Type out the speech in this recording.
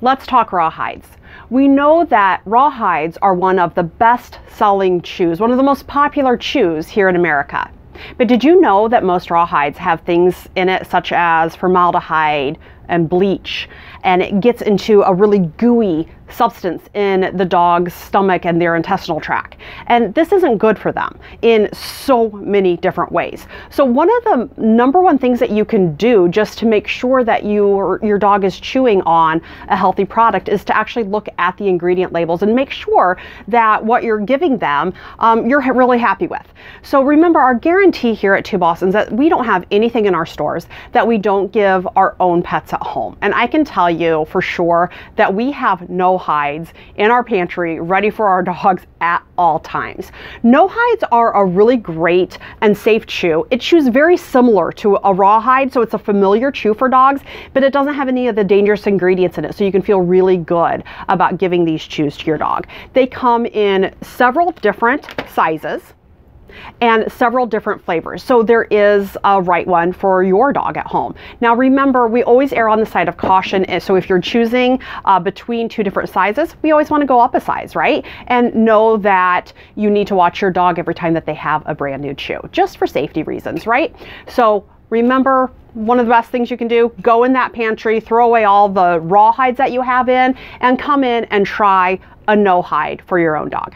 let's talk rawhides. We know that rawhides are one of the best selling chews, one of the most popular chews here in America. But did you know that most rawhides have things in it such as formaldehyde and bleach, and it gets into a really gooey substance in the dog's stomach and their intestinal tract. And this isn't good for them in so many different ways. So one of the number one things that you can do just to make sure that your your dog is chewing on a healthy product is to actually look at the ingredient labels and make sure that what you're giving them um, you're really happy with. So remember our guarantee here at Two Bostons that we don't have anything in our stores that we don't give our own pets at home. And I can tell you for sure that we have no hides in our pantry ready for our dogs at all times. No hides are a really great and safe chew. It chews very similar to a rawhide, so it's a familiar chew for dogs, but it doesn't have any of the dangerous ingredients in it, so you can feel really good about giving these chews to your dog. They come in several different sizes and several different flavors. So there is a right one for your dog at home. Now remember, we always err on the side of caution. So if you're choosing uh, between two different sizes, we always want to go up a size, right? And know that you need to watch your dog every time that they have a brand new chew, just for safety reasons, right? So remember, one of the best things you can do, go in that pantry, throw away all the raw hides that you have in, and come in and try a no hide for your own dog.